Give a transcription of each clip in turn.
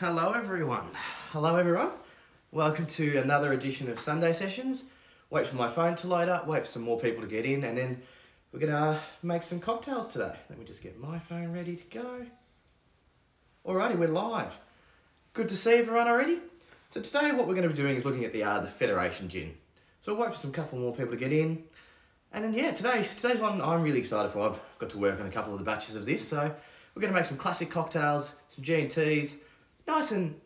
Hello everyone. Hello everyone. Welcome to another edition of Sunday Sessions. Wait for my phone to light up, wait for some more people to get in, and then we're gonna make some cocktails today. Let me just get my phone ready to go. Alrighty, we're live. Good to see everyone already. So today what we're gonna be doing is looking at the uh, the Federation Gin. So we'll wait for some couple more people to get in. And then yeah, today today's one I'm really excited for. I've got to work on a couple of the batches of this, so we're gonna make some classic cocktails, some G&Ts, nice and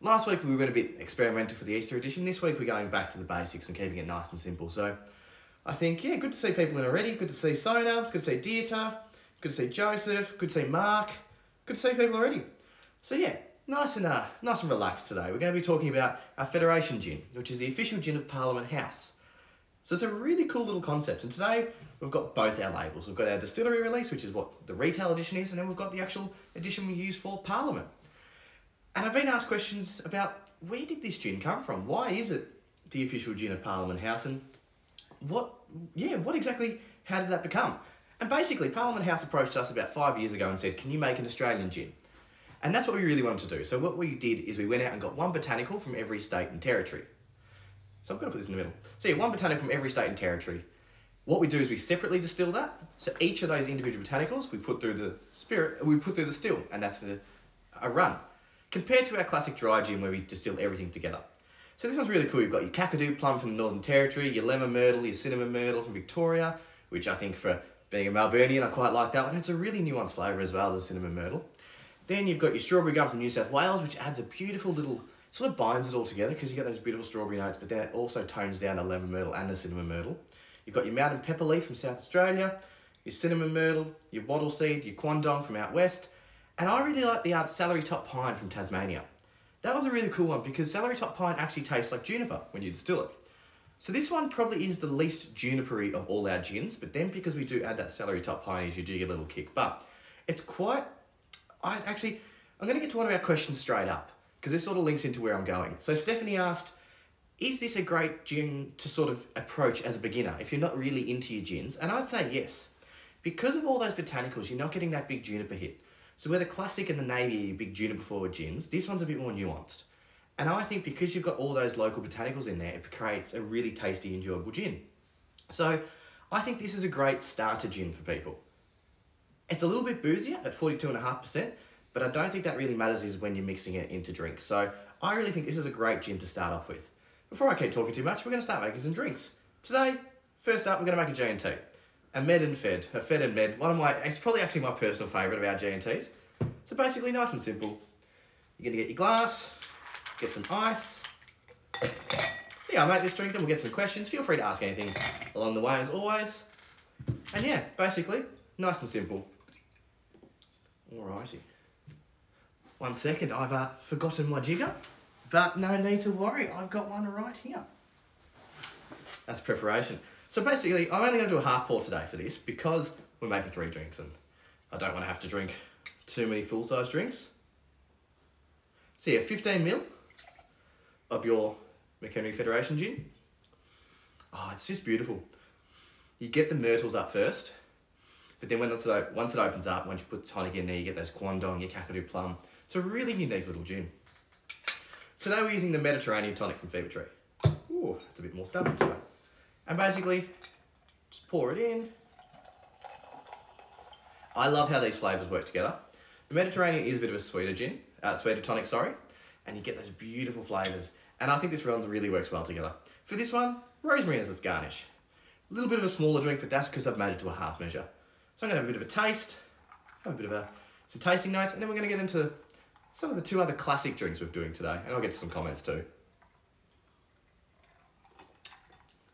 last week we were going to be experimental for the Easter edition. This week we're going back to the basics and keeping it nice and simple. So I think, yeah, good to see people in already. Good to see Sona. Good to see Dieter. Good to see Joseph. Good to see Mark. Good to see people already. So yeah, nice and uh, nice and relaxed today. We're going to be talking about our Federation Gin, which is the official gin of Parliament House. So it's a really cool little concept. And today we've got both our labels. We've got our distillery release, which is what the retail edition is, and then we've got the actual edition we use for Parliament. And I've been asked questions about where did this gin come from? Why is it the official gin of Parliament House? And what, yeah, what exactly, how did that become? And basically, Parliament House approached us about five years ago and said, can you make an Australian gin? And that's what we really wanted to do. So what we did is we went out and got one botanical from every state and territory. So I'm going to put this in the middle. So yeah, one botanical from every state and territory. What we do is we separately distill that. So each of those individual botanicals we put through the spirit, we put through the still, and that's a, a run compared to our classic dry gin where we distill everything together. So this one's really cool. You've got your Kakadu plum from the Northern Territory, your lemon myrtle, your cinnamon myrtle from Victoria, which I think for being a Melburnian, I quite like that one. It's a really nuanced flavour as well, the cinnamon myrtle. Then you've got your strawberry gum from New South Wales, which adds a beautiful little, sort of binds it all together because you get those beautiful strawberry notes, but then it also tones down the lemon myrtle and the cinnamon myrtle. You've got your mountain pepper leaf from South Australia, your cinnamon myrtle, your wattle seed, your quandong from out west, and I really like the uh, celery top pine from Tasmania. That one's a really cool one because celery top pine actually tastes like juniper when you distill it. So this one probably is the least junipery of all our gins, but then because we do add that celery top pine, you do get a little kick. But it's quite, I actually, I'm gonna get to one of our questions straight up because this sort of links into where I'm going. So Stephanie asked, is this a great gin to sort of approach as a beginner if you're not really into your gins? And I'd say yes. Because of all those botanicals, you're not getting that big juniper hit. So where the classic and the navy big juniper forward gins, this one's a bit more nuanced. And I think because you've got all those local botanicals in there, it creates a really tasty, enjoyable gin. So I think this is a great starter gin for people. It's a little bit boozier at 42.5%, but I don't think that really matters is when you're mixing it into drinks. So I really think this is a great gin to start off with. Before I keep talking too much, we're to start making some drinks. Today, first up, we're to make a G&T a Med and Fed, a Fed and Med. One of my, it's probably actually my personal favourite of our G&Ts. So basically nice and simple. You're gonna get your glass, get some ice. So yeah, I'll make this drink, then we'll get some questions. Feel free to ask anything along the way as always. And yeah, basically, nice and simple. Alrighty. One second, I've uh, forgotten my jigger, but no need to worry, I've got one right here. That's preparation. So basically, I'm only going to do a half pour today for this because we're making three drinks and I don't want to have to drink too many full-size drinks. So yeah, 15 mil of your McHenry Federation gin. Oh, it's just beautiful. You get the myrtles up first, but then once it opens up, once you put the tonic in there, you get those Quandong, your Kakadu plum. It's a really unique little gin. Today we're using the Mediterranean tonic from Fever Tree. Ooh, it's a bit more stubborn today. And basically, just pour it in. I love how these flavours work together. The Mediterranean is a bit of a sweeter gin, uh, sweeter tonic, sorry, and you get those beautiful flavours. And I think this one really works well together. For this one, rosemary as its garnish. A little bit of a smaller drink, but that's because I've made it to a half measure. So I'm gonna have a bit of a taste, have a bit of a, some tasting notes, and then we're gonna get into some of the two other classic drinks we're doing today, and I'll get to some comments too.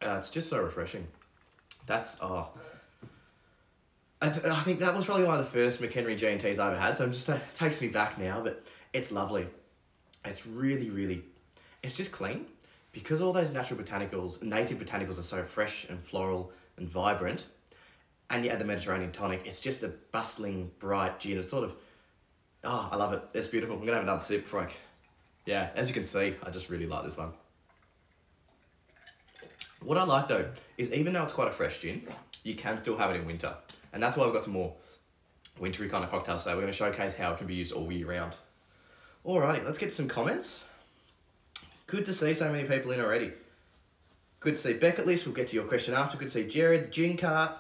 Uh, it's just so refreshing. That's, oh. I, I think that was probably one of the first McHenry G&Ts I ever had, so it just uh, takes me back now, but it's lovely. It's really, really, it's just clean. Because all those natural botanicals, native botanicals are so fresh and floral and vibrant, and you add the Mediterranean tonic, it's just a bustling, bright gin. It's sort of, oh, I love it. It's beautiful. I'm to have another sip I, yeah, as you can see, I just really like this one. What I like though, is even though it's quite a fresh gin, you can still have it in winter. And that's why we've got some more wintry kind of cocktails So We're gonna showcase how it can be used all year round. Alrighty, let's get some comments. Good to see so many people in already. Good to see Beckett List. We'll get to your question after. Good to see Jared, the gin cart.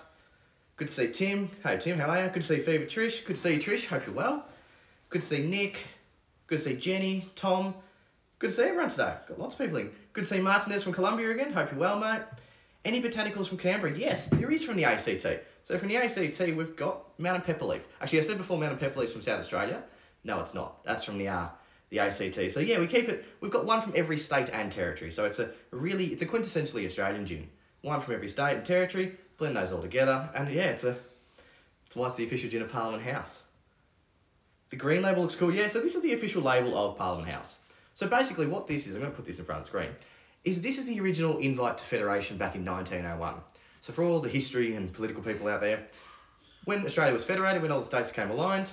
Good to see Tim. Hey Tim, how are you? Good to see Fever Trish. Good to see you Trish. Hope you're well. Good to see Nick. Good to see Jenny, Tom. Good to see everyone today. Got lots of people in. Good to see Martinez from Colombia again. Hope you're well, mate. Any botanicals from Canberra? Yes, there is from the ACT. So from the ACT, we've got Mountain Pepperleaf. Actually, I said before Mountain Pepperleaf's from South Australia. No, it's not. That's from the uh, the ACT. So yeah, we keep it. We've got one from every state and territory. So it's a really, it's a quintessentially Australian gin. One from every state and territory. Blend those all together, and yeah, it's a. It's why it's the official gin of Parliament House. The green label looks cool. Yeah, so this is the official label of Parliament House. So basically, what this is, I'm going to put this in front of the screen, is this is the original invite to federation back in 1901. So for all the history and political people out there, when Australia was federated, when all the states came aligned,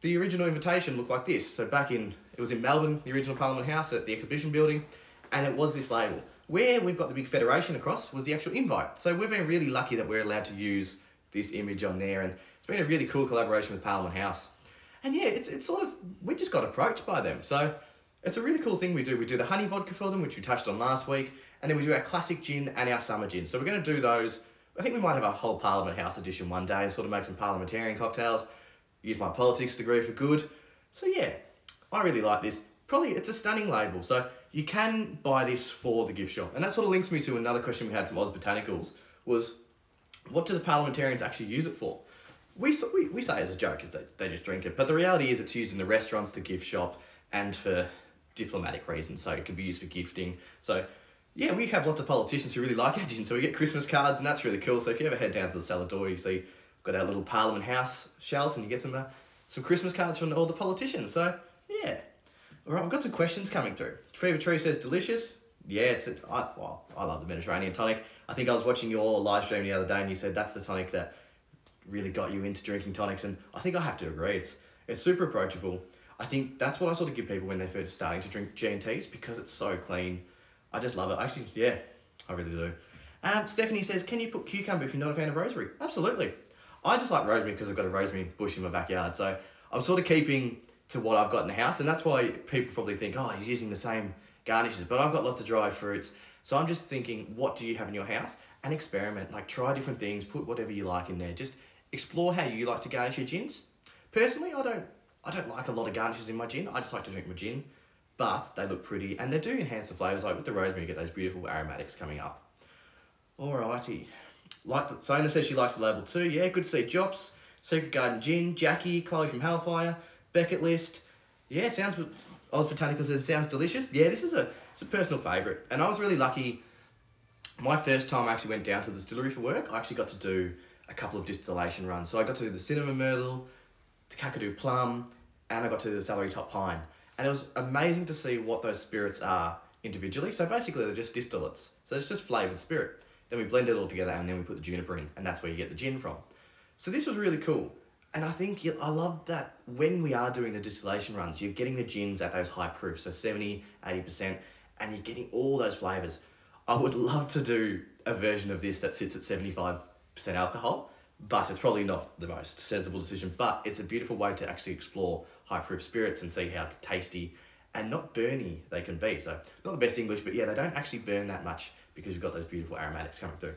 the original invitation looked like this. So back in, it was in Melbourne, the original Parliament House at the exhibition building, and it was this label. Where we've got the big federation across was the actual invite. So we've been really lucky that we're allowed to use this image on there, and it's been a really cool collaboration with Parliament House. And yeah, it's, it's sort of, we just got approached by them. So it's a really cool thing we do. We do the honey vodka for them, which we touched on last week, and then we do our classic gin and our summer gin. So we're going to do those. I think we might have a whole Parliament House edition one day and sort of make some parliamentarian cocktails. Use my politics degree for good. So yeah, I really like this. Probably it's a stunning label. So you can buy this for the gift shop. And that sort of links me to another question we had from Oz Botanicals was what do the parliamentarians actually use it for? We, we, we say as a joke is that they just drink it, but the reality is it's used in the restaurants, the gift shop, and for diplomatic reasons. So it can be used for gifting. So yeah, we have lots of politicians who really like our gin, so we get Christmas cards, and that's really cool. So if you ever head down to the cellar door, you see got our little Parliament House shelf, and you get some uh, some Christmas cards from all the politicians. So yeah, all right, we've got some questions coming through. Fever Tree says delicious. Yeah, it's, it's I, well, I love the Mediterranean tonic. I think I was watching your live stream the other day, and you said that's the tonic that really got you into drinking tonics, and I think I have to agree. It's it's super approachable. I think that's what I sort of give people when they're first starting to drink G&Ts because it's so clean I just love it. Actually, yeah, I really do. Um, Stephanie says, can you put cucumber if you're not a fan of rosemary? Absolutely. I just like rosemary because I've got a rosemary bush in my backyard. So I'm sort of keeping to what I've got in the house. And that's why people probably think, oh, he's using the same garnishes. But I've got lots of dried fruits. So I'm just thinking, what do you have in your house? And experiment. Like try different things. Put whatever you like in there. Just explore how you like to garnish your gins. Personally, I don't I don't like a lot of garnishes in my gin. I just like to drink my gin but they look pretty and they do enhance the flavours. Like with the rosemary, you get those beautiful aromatics coming up. Alrighty. Like the, Sona says she likes the label too. Yeah, good to see Jops, Secret Garden Gin, Jackie, Chloe from Hellfire, Beckett List. Yeah, sounds Oz Botanical says it sounds delicious. Yeah, this is a it's a personal favourite, and I was really lucky. My first time I actually went down to the distillery for work, I actually got to do a couple of distillation runs. So I got to do the cinnamon myrtle, the Kakadu plum, and I got to the celery top pine. And it was amazing to see what those spirits are individually. So basically they're just distillates. So it's just flavoured spirit. Then we blend it all together and then we put the juniper in and that's where you get the gin from. So this was really cool. And I think I love that when we are doing the distillation runs, you're getting the gins at those high proofs, so 70, 80%, and you're getting all those flavours. I would love to do a version of this that sits at 75% alcohol, but it's probably not the most sensible decision. But it's a beautiful way to actually explore high proof spirits and see how tasty and not burny they can be. So not the best English, but yeah, they don't actually burn that much because you've got those beautiful aromatics coming through.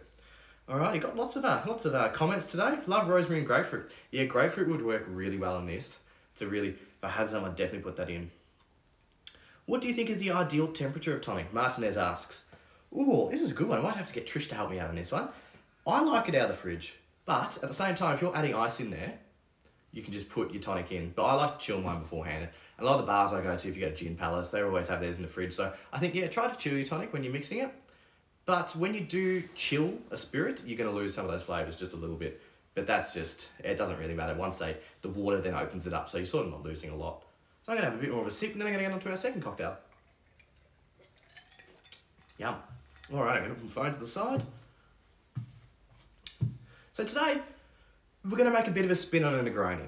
Alright, you got lots of uh, lots of uh, comments today. Love rosemary and grapefruit. Yeah, grapefruit would work really well in this. To really, if I had some, I'd definitely put that in. What do you think is the ideal temperature of tonic? Martinez asks. Ooh, this is a good one. I might have to get Trish to help me out on this one. I like it out of the fridge, but at the same time, if you're adding ice in there, you can just put your tonic in. But I like to chill mine beforehand. A lot of the bars I go to, if you go to Gin Palace, they always have theirs in the fridge. So I think, yeah, try to chill your tonic when you're mixing it. But when you do chill a spirit, you're going to lose some of those flavours just a little bit. But that's just, it doesn't really matter. Once they, the water then opens it up, so you're sort of not losing a lot. So I'm going to have a bit more of a sip, and then I'm going to get on to our second cocktail. Yum. All right, I'm going to put my phone to the side. So today, we're going to make a bit of a spin on a Negroni.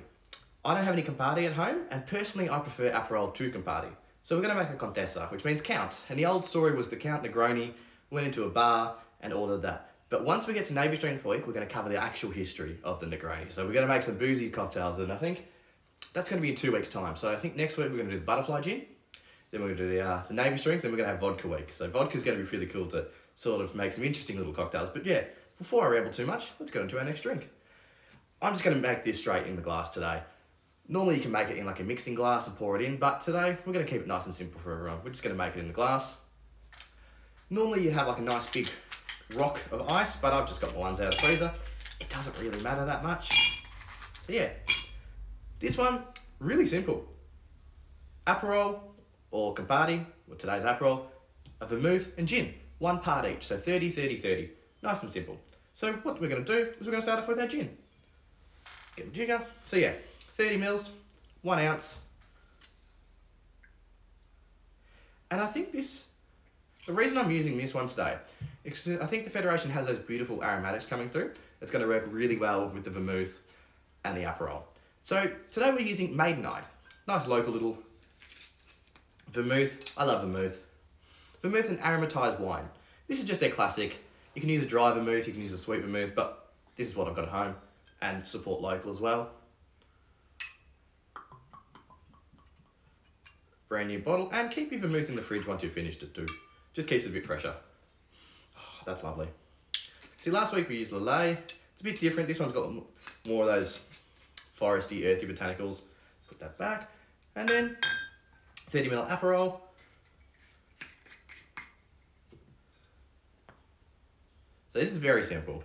I don't have any Campari at home, and personally I prefer Aperol to Campari. So we're going to make a Contessa, which means Count. And the old story was the Count Negroni went into a bar and ordered that. But once we get to Navy Strength Foik, we're going to cover the actual history of the Negroni. So we're going to make some boozy cocktails, and I think that's going to be in two weeks' time. So I think next week we're going to do the butterfly gin. Then we're going to do the, uh, the navy strength. Then we're going to have vodka week. So vodka's going to be really cool to sort of make some interesting little cocktails. But yeah, before I ramble too much, let's go into our next drink. I'm just going to make this straight in the glass today. Normally you can make it in like a mixing glass and pour it in, but today we're going to keep it nice and simple for everyone. We're just going to make it in the glass. Normally you have like a nice big rock of ice, but I've just got the ones out of the freezer. It doesn't really matter that much. So yeah, this one, really simple. Aperol or Campari, or today's Aperol, a vermouth and gin. One part each, so 30, 30, 30. Nice and simple. So what we're going to do is we're going to start off with our gin. Get the jigger. So yeah, 30 mils, one ounce. And I think this, the reason I'm using this one today, is I think the Federation has those beautiful aromatics coming through. It's going to work really well with the vermouth and the Aperol. So today we're using Maidenii. Nice local little vermouth. I love vermouth. Vermouth and aromatized wine. This is just a classic. You can use a dry vermouth, you can use a sweet vermouth, but this is what I've got at home and support local as well. Brand new bottle and keep your vermouth in the fridge once you've finished it too. Just keeps it a bit fresher. Oh, that's lovely. See, last week we used Lillet. It's a bit different. This one's got more of those foresty, earthy botanicals. Put that back. And then 30 ml Aperol. So this is very simple.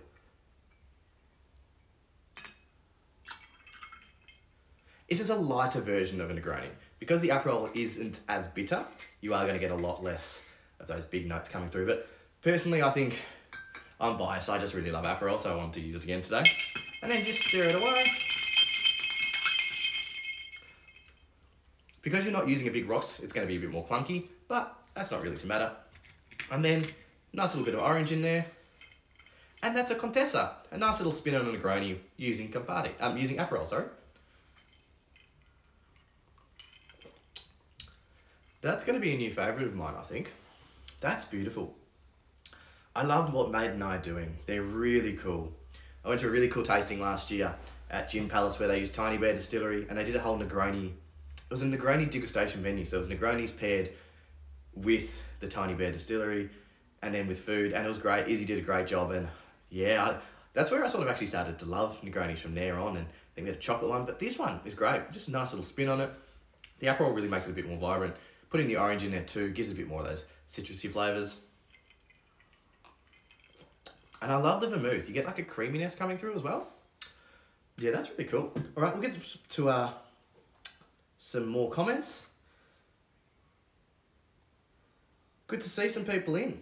This is a lighter version of a Negroni. Because the Aperol isn't as bitter, you are going to get a lot less of those big notes coming through. But personally, I think I'm biased. I just really love Aperol, so I wanted to use it again today. And then just stir it away. Because you're not using a big rocks, it's going to be a bit more clunky, but that's not really to matter. And then, nice little bit of orange in there. And that's a Contessa, a nice little spin on a Negroni using Campari, um, using Aperol, sorry. That's going to be a new favourite of mine, I think. That's beautiful. I love what Maidenii are doing. They're really cool. I went to a really cool tasting last year at Gin Palace where they used Tiny Bear Distillery and they did a whole Negroni. It was a Negroni degustation menu, so it was Negronis paired with the Tiny Bear Distillery and then with food, and it was great. Izzy did a great job, and yeah, I, that's where I sort of actually started to love Negronis from there on, and I think we had a chocolate one, but this one is great. Just a nice little spin on it. The Aperol really makes it a bit more vibrant. Putting the orange in there too gives a bit more of those citrusy flavours. And I love the vermouth. You get like a creaminess coming through as well. Yeah, that's really cool. All right, we'll get to uh, some more comments. Good to see some people in.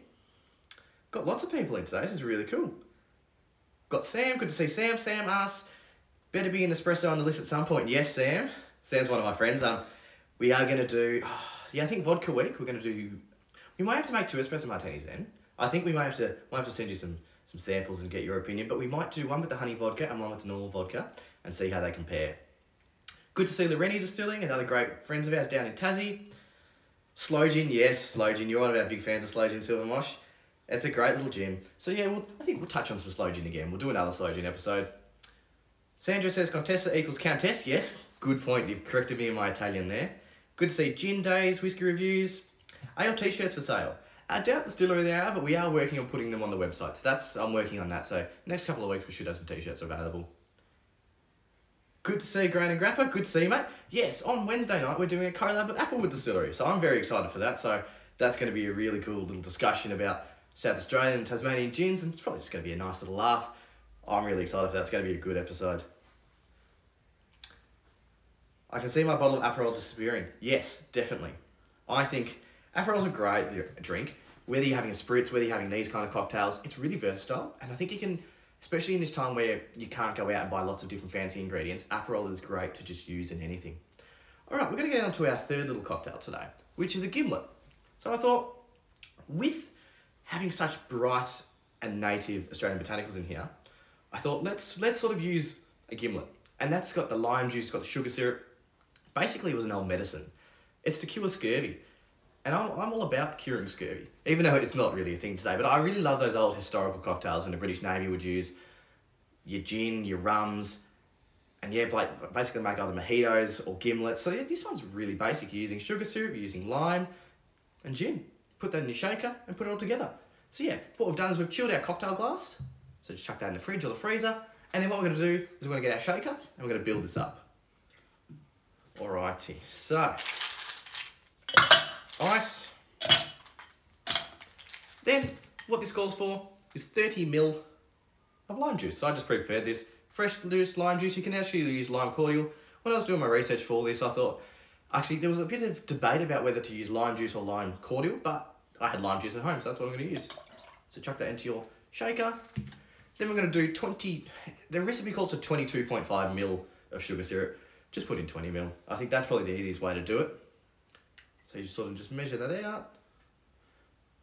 Got lots of people in today. This is really cool. Got Sam. Good to see Sam. Sam asks, better be an espresso on the list at some point. Yes, Sam. Sam's one of my friends. Um, we are going to do, oh, yeah, I think vodka week. We're going to do, we might have to make two espresso martinis then. I think we might have to, might have to send you some some samples and get your opinion. But we might do one with the honey vodka and one with the normal vodka and see how they compare. Good to see the Rennie Distilling, another great friends of ours down in Tassie. Sloe Gin, yes, Sloe Gin. You're one of our big fans of Sloe Gin Silver Mosh. It's a great little gin. So yeah, we'll, I think we'll touch on some Sloe Gin again. We'll do another Sloe Gin episode. Sandra says Contessa equals Countess. Yes, good point. You've corrected me in my Italian there. Good to see Gin Days, Whiskey Reviews. Ale t-shirts for sale. I doubt the distillery they are, but we are working on putting them on the website. So that's I'm working on that. So next couple of weeks we should have some t-shirts available. Good to see Gran and Grappa. Good to see you, mate. Yes, on Wednesday night we're doing a collab with Applewood Distillery. So I'm very excited for that. So that's going to be a really cool little discussion about South Australian and Tasmanian gins, and it's probably just going to be a nice little laugh. I'm really excited for that. It's going to be a good episode. I can see my bottle of Aperol disappearing. Yes, definitely. I think Aperol's a great drink. Whether you're having a spritz, whether you're having these kind of cocktails, it's really versatile. And I think you can, especially in this time where you can't go out and buy lots of different fancy ingredients, Aperol is great to just use in anything. All right, we're going to get on to our third little cocktail today, which is a gimlet. So I thought, with having such bright and native Australian botanicals in here, I thought let's let's sort of use a gimlet. And that's got the lime juice, got the sugar syrup. Basically, it was an old medicine. It's to cure scurvy. And I'm, I'm all about curing scurvy, even though it's not really a thing today. But I really love those old historical cocktails when the British Navy would use your gin, your rums, and yeah, like basically make either mojitos or gimlets. So yeah, this one's really basic. You're using sugar syrup, you're using lime and gin. Put that in your shaker and put it all together. So yeah, what we've done is we've chilled our cocktail glass. So just chuck that in the fridge or the freezer. And then what we're gonna do is we're gonna get our shaker and we're gonna build this up. Alrighty, so ice. Then what this calls for is 30 mil of lime juice. So I just prepared this. Fresh loose lime juice, you can actually use lime cordial. When I was doing my research for this, I thought, actually there was a bit of debate about whether to use lime juice or lime cordial, but I had lime juice at home, so that's what I'm gonna use. So chuck that into your shaker. Then we're gonna do 20, the recipe calls for 22.5 mil of sugar syrup. Just put in 20 mil. I think that's probably the easiest way to do it. So you sort of just measure that out.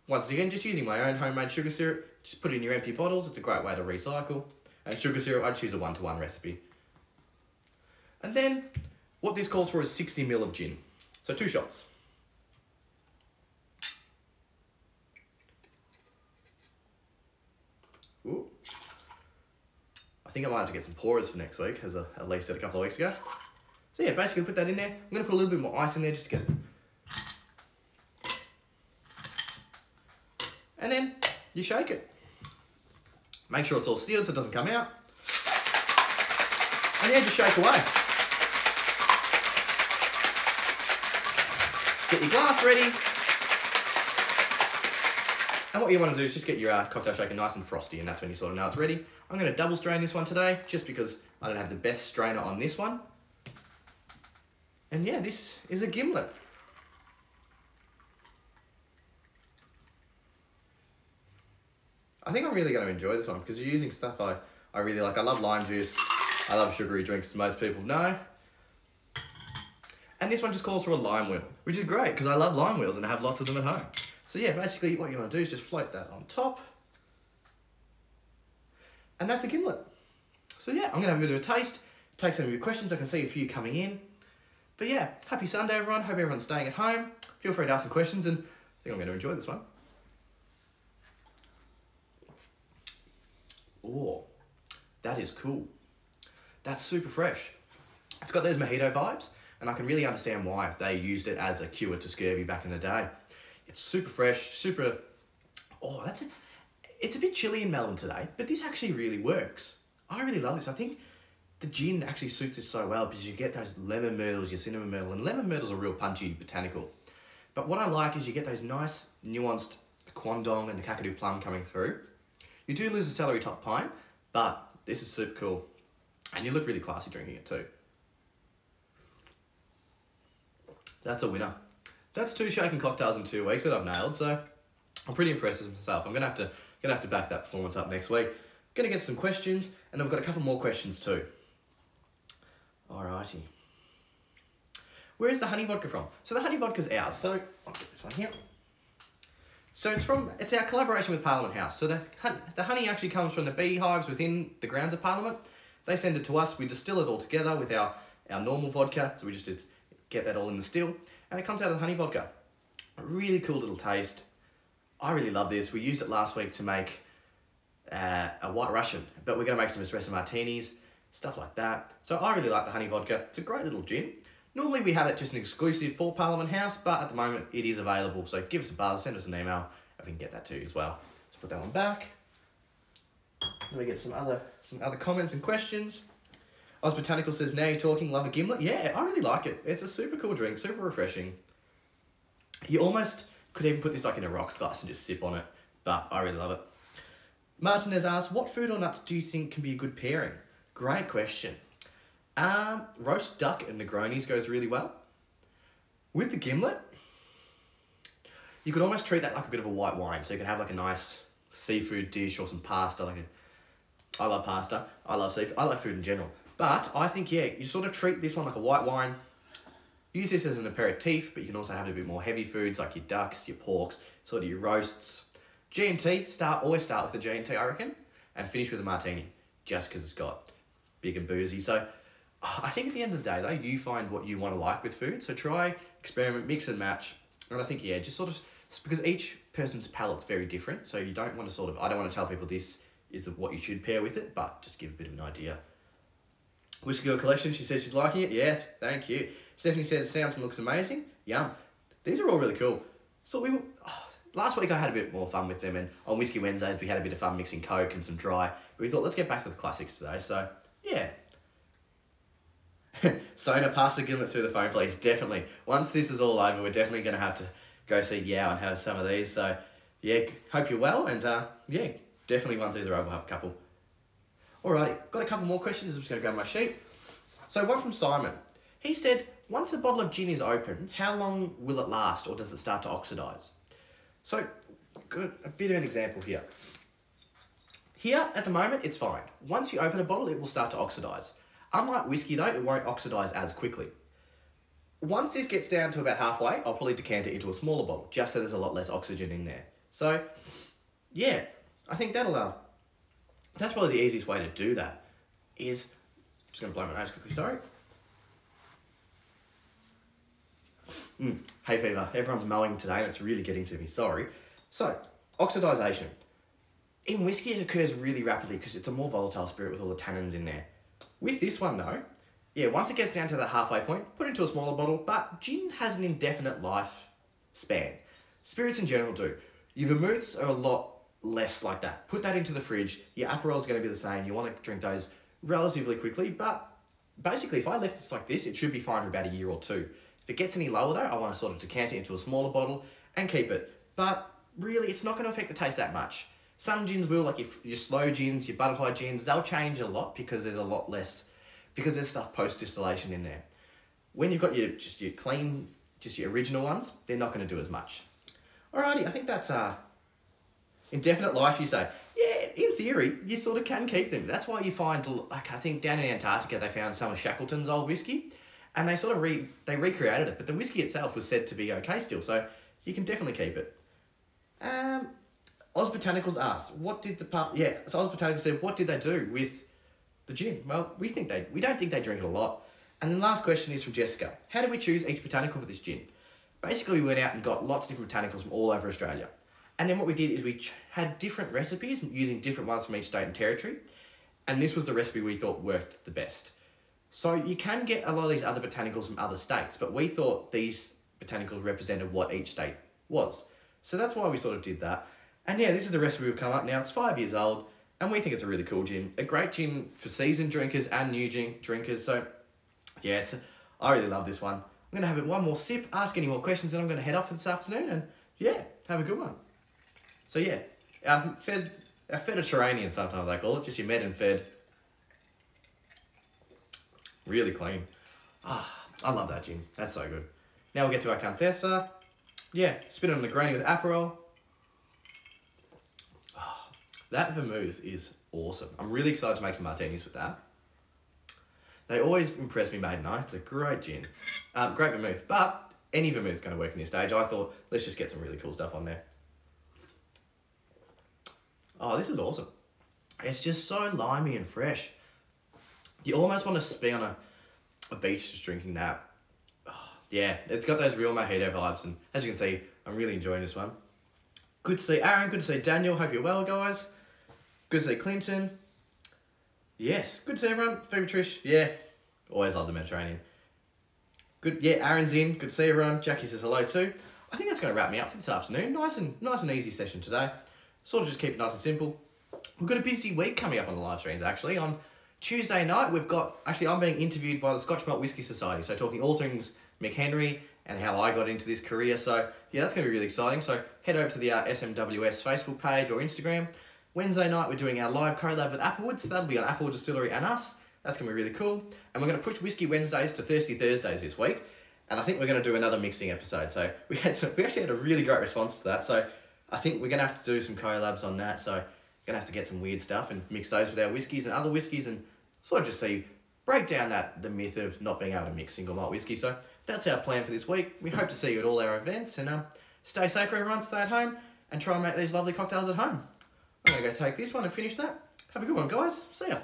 Once again, just using my own homemade sugar syrup, just put in your empty bottles. It's a great way to recycle. And sugar syrup, I'd choose a one-to-one -one recipe. And then, what this calls for is 60 ml of gin. So two shots. Think I might have to get some pourers for next week, as at least did a couple of weeks ago. So yeah, basically put that in there. I'm to put a little bit more ice in there just to get And then you shake it. Make sure it's all sealed so it doesn't come out. And yeah, just shake away. Get your glass ready. And what you want to do is just get your uh, cocktail shaker nice and frosty and that's when you sort of know it's ready. I'm going to double strain this one today just because I don't have the best strainer on this one. And yeah, this is a gimlet. I think I'm really going to enjoy this one because you're using stuff I, I really like. I love lime juice. I love sugary drinks, most people know. And this one just calls for a lime wheel, which is great because I love lime wheels and I have lots of them at home. So yeah, basically what you want to do is just float that on top. And that's a gimlet. So yeah, I'm going to have a bit of a taste, take some of your questions. I can see a few coming in. But yeah, happy Sunday everyone. Hope everyone's staying at home. Feel free to ask some questions and I think I'm going to enjoy this one. Oh, that is cool. That's super fresh. It's got those mojito vibes, and I can really understand why they used it as a cure to scurvy back in the day. It's super fresh, super. Oh, that's a, it's a bit chilly in Melbourne today, but this actually really works. I really love this. I think the gin actually suits this so well because you get those lemon myrtles, your cinnamon myrtle, and lemon myrtle's a real punchy botanical. But what I like is you get those nice, nuanced Quandong and the Kakadu plum coming through. You do lose the celery top pine, but this is super cool. And you look really classy drinking it too. That's a winner. That's two shaken cocktails in two weeks that I've nailed, so I'm pretty impressed with myself. I'm gonna have to gonna have to back that performance up next week. Gonna get some questions, and I've got a couple more questions too. Alrighty. Where is the honey vodka from? So the honey vodka's ours. So I'll get this one here. So it's from it's our collaboration with Parliament House. So the the honey actually comes from the beehives within the grounds of Parliament. They send it to us. We distill it all together with our our normal vodka. So we just get that all in the still, and it comes out of honey vodka. A really cool little taste. I really love this. We used it last week to make uh, a white Russian, but we're gonna make some espresso martinis, stuff like that. So I really like the honey vodka. It's a great little gin. Normally we have it just an exclusive for Parliament House, but at the moment it is available. So give us a buzz, send us an email, and we can get that too as well. Let's put that one back. Then we get some other some other comments and questions. Oz Botanical says, now you're talking, love a gimlet. Yeah, I really like it. It's a super cool drink, super refreshing. You almost could even put this like in a rocks glass and just sip on it, but I really love it. Martin has asked, what food or nuts do you think can be a good pairing? Great question. Um, roast duck and Negronis goes really well. With the gimlet, you could almost treat that like a bit of a white wine. So you could have like a nice seafood dish or some pasta. Like a, I love pasta. I love seafood. I like food in general. But I think, yeah, you sort of treat this one like a white wine. Use this as an aperitif, but you can also have a bit more heavy foods like your ducks, your porks, sort of your roasts. G&T, start, always start with the G&T, I reckon, and finish with a martini, just because it's got big and boozy. So I think at the end of the day, though, you find what you want to like with food. So try, experiment, mix and match. And I think, yeah, just sort of, because each person's palate's very different. So you don't want to sort of, I don't want to tell people this is what you should pair with it, but just give a bit of an idea. Whiskey Girl Collection, she says she's liking it. Yeah, thank you. Stephanie says sounds and looks amazing. Yum. These are all really cool. So we oh, last week I had a bit more fun with them, and on Whiskey Wednesdays we had a bit of fun mixing Coke and some dry. We thought let's get back to the classics today. So yeah. Sona, pass the gimlet through the phone, please. Definitely. Once this is all over, we're definitely going to have to go see Yao and have some of these. So yeah, hope you're well, and uh, yeah, definitely once these are over, we'll have a couple. Alrighty, got a couple more questions. I'm just going to grab my sheet. So one from Simon. He said, once a bottle of gin is open, how long will it last or does it start to oxidise? So, good, a bit of an example here. Here, at the moment, it's fine. Once you open a bottle, it will start to oxidise. Unlike whiskey though, it won't oxidise as quickly. Once this gets down to about halfway, I'll probably decant it into a smaller bottle, just so there's a lot less oxygen in there. So, yeah, I think that'll, uh, that's probably the easiest way to do that, is, just gonna blow my nose quickly, sorry. Mm, hay fever. Everyone's mowing today and it's really getting to me. Sorry. So, oxidization. In whiskey, it occurs really rapidly because it's a more volatile spirit with all the tannins in there. With this one, though, yeah, once it gets down to the halfway point, put into a smaller bottle, but gin has an indefinite life span. Spirits in general do. Your vermouths are a lot less like that. Put that into the fridge. Your Aperol is going to be the same. You want to drink those relatively quickly, but basically, if I left this like this, it should be fine for about a year or two. If it gets any lower though, I want to sort of decant it into a smaller bottle and keep it. But really, it's not going to affect the taste that much. Some gins will, like your, your sloe gins, your butterfly gins, they'll change a lot because there's a lot less, because there's stuff post-distillation in there. When you've got your just your clean, just your original ones, they're not going to do as much. Alrighty, I think that's uh, indefinite life, you say. Yeah, in theory, you sort of can keep them. That's why you find, like I think down in Antarctica, they found some of Shackleton's old whiskey and they sort of re they recreated it, but the whiskey itself was said to be okay still, so you can definitely keep it. Um, Oz Botanicals asked, what did the part? Yeah, so Oz Botanicals said, what did they do with the gin? Well, we think they we don't think they drink it a lot. And the last question is from Jessica. How did we choose each botanical for this gin? Basically, we went out and got lots of different botanicals from all over Australia. And then what we did is we had different recipes using different ones from each state and territory. And this was the recipe we thought worked the best. So you can get a lot of these other botanicals from other states, but we thought these botanicals represented what each state was. So that's why we sort of did that. And yeah, this is the recipe we've come up now. It's five years old, and we think it's a really cool gin. A great gin for seasoned drinkers and new gin drinkers. So yeah, it's a, I really love this one. I'm going to have it one more sip, ask any more questions, and I'm going to head off for this afternoon. And yeah, have a good one. So yeah, our fed, our Mediterranean sometimes I call it, just your med and fed Really clean. Ah, I love that gin. That's so good. Now we'll get to our Contessa. Yeah, spin on the granny with Aperol. Oh, that vermouth is awesome. I'm really excited to make some martinis with that. They always impress me, mate. No, it's a great gin. Um, great vermouth, but any vermouth is going to work in this stage. I thought, let's just get some really cool stuff on there. Oh, this is awesome. It's just so limey and fresh. You almost want to be on a, a beach just drinking that. Oh, yeah, it's got those real mojito vibes, and as you can see, I'm really enjoying this one. Good to see Aaron, good to see Daniel, hope you're well, guys. Good to see Clinton. Yes, good to see everyone. Fever Trish, yeah, always love the Mediterranean. Good, yeah, Aaron's in, good to see everyone. Jackie says hello too. I think that's going to wrap me up for this afternoon. Nice and nice and easy session today. Sort of just keep it nice and simple. We've got a busy week coming up on the live streams actually. On Tuesday night, we've got, actually, I'm being interviewed by the Scotch Malt Whisky Society. So, talking all things McHenry and how I got into this career. So, yeah, that's going to be really exciting. So, head over to the uh, SMWS Facebook page or Instagram. Wednesday night, we're doing our live collab with Applewood. So, that'll be on Applewood Distillery and us. That's going to be really cool. And we're going to push Whiskey Wednesdays to Thirsty Thursdays this week. And I think we're going to do another mixing episode. So, we, had some, we actually had a really great response to that. So, I think we're going to have to do some collabs on that. So, Gonna have to get some weird stuff and mix those with our whiskies and other whiskies and sort of just see, break down that the myth of not being able to mix single malt whiskey. So that's our plan for this week. We hope to see you at all our events and um, stay safe everyone, stay at home and try and make these lovely cocktails at home. I'm gonna go take this one and finish that. Have a good one guys. See ya.